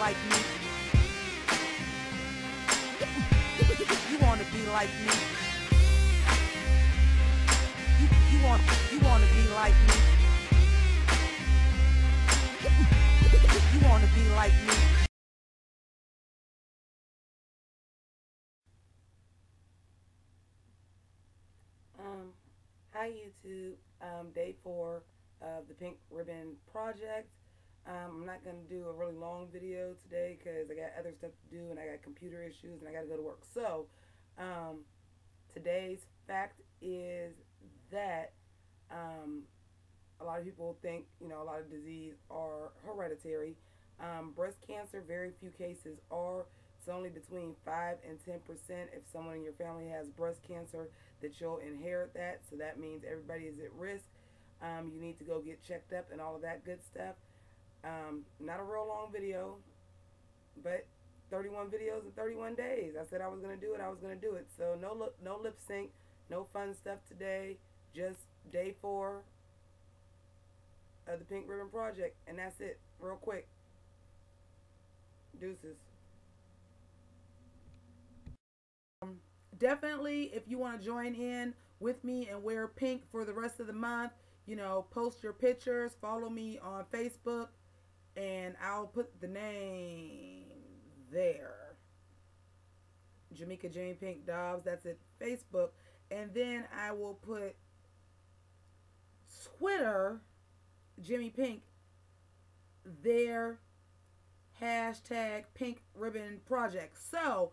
like me? You wanna be like me? You, you want you wanna be like me? You wanna be like me? Um, hi YouTube. Um, day four of the Pink Ribbon Project. Um, I'm not going to do a really long video today because I got other stuff to do and I got computer issues and I got to go to work. So, um, today's fact is that um, a lot of people think, you know, a lot of disease are hereditary. Um, breast cancer, very few cases are. It's only between 5 and 10% if someone in your family has breast cancer that you'll inherit that. So that means everybody is at risk. Um, you need to go get checked up and all of that good stuff. Um, not a real long video, but 31 videos in 31 days. I said I was going to do it. I was going to do it. So no, lip, no lip sync, no fun stuff today. Just day four of the Pink Ribbon Project. And that's it. Real quick. Deuces. definitely if you want to join in with me and wear pink for the rest of the month you know post your pictures follow me on facebook and i'll put the name there. Jamaica jane pink dobbs that's at facebook. And then i will put twitter Jimmi Pynk there. Hashtag pink ribbon project. So